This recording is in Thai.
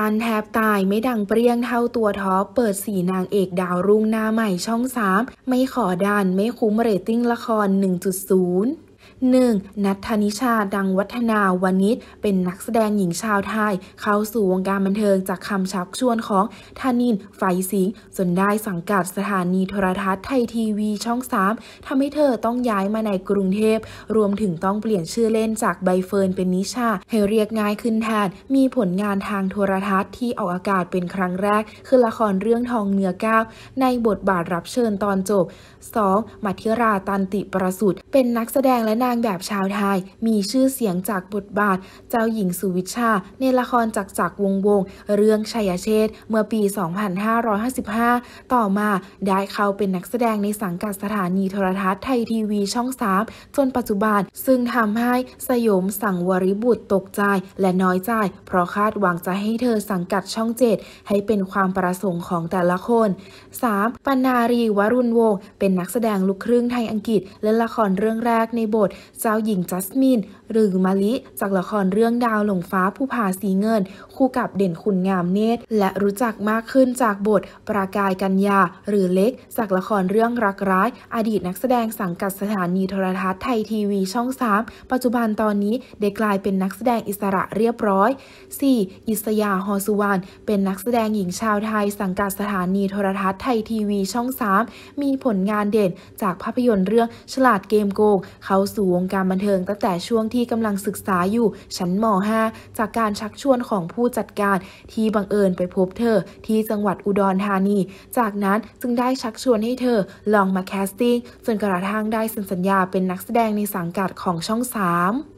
ปานแทบตายไม่ดังเปรี้ยงเท่าตัวท็อปเปิดสี่นางเอกดาวรุ่งหน้าใหม่ช่อง 3 ไม่ขอดันไม่คุ้มเรตติ้งละคร 1.0 1. ณัฏฐณิชาดังวัฒนาวณิชย์เป็นนักแสดงหญิงชาวไทย เข้าสู่วงการบันเทิงจากคำชักชวนของธานินไฟสิงจนได้สังกัดสถานีโทรทัศน์ไทยทีวีช่อง 3ทำให้เธอต้องย้ายมาในกรุงเทพ รวมถึงต้องเปลี่ยนชื่อเล่นจากใบเฟิร์นเป็นณิชา ให้เรียกง่ายขึ้นแทน มีผลงานทางโทรทัศน์ที่ออกอากาศเป็นครั้งแรก คือละครเรื่องทองเนื้อก้าวในบทบาทรับเชิญตอนจบ 2. มัทิราตันติประสุทธิ์เป็นนักแสดงและนางแบบชาวไทย มีชื่อเสียงจากบทบาท เจ้าหญิงสุวิชา ในละครจักจักรวงวง เรื่องชัยเชษเมื่อปี 2555 ต่อมาได้เข้าเป็นนักแสดงในสังกัดสถานีโทรทัศน์ไทยทีวีช่อง3จนปัจจุบัน ซึ่งทำให้สยมสั่งวริบุตรตกใจและน้อยใจ เพราะคาดหวังจะให้เธอสังกัดช่องเจ็ดให้เป็นความประสงค์ของแต่ละคน 3. ปนารีวรุณวงศ์เป็นนักแสดงลูกครึ่งไทยอังกฤษและละครเรื่องแรกในบทเจ้าหญิงจัสมิน หรือมาลิจากละครเรื่องดาวหลงฟ้าผู้ผาสีเงิน คู่กับเด่นคุณงามเนตร และรู้จักมากขึ้นจากบทปรากายกัญญา หรือเล็กจากละครเรื่องรักร้าย อดีตนักแสดงสังกัดสถานีโทรทัศน์ไทยทีวีช่อง 3 ปัจจุบันตอนนี้ได้กลายเป็นนักแสดงอิสระเรียบร้อย 4. อิสยาฮอสุวรรณเป็นนักแสดงหญิงชาวไทย สังกัดสถานีโทรทัศน์ไทยทีวีช่อง 3 มีผลงานเด่นจากภาพยนตร์เรื่องฉลาดเกมโกงเขาสู่วงการบันเทิงตั้งแต่ช่วงที่กำลังศึกษาอยู่ชั้นม .5 จากการชักชวนของผู้จัดการที่บังเอิญไปพบเธอที่จังหวัดอุดรธานี จากนั้นจึงได้ชักชวนให้เธอลองมาแคสติ้งจนกระทั่งได้สัญญาเป็นนักแสดงในสังกัดของช่อง 3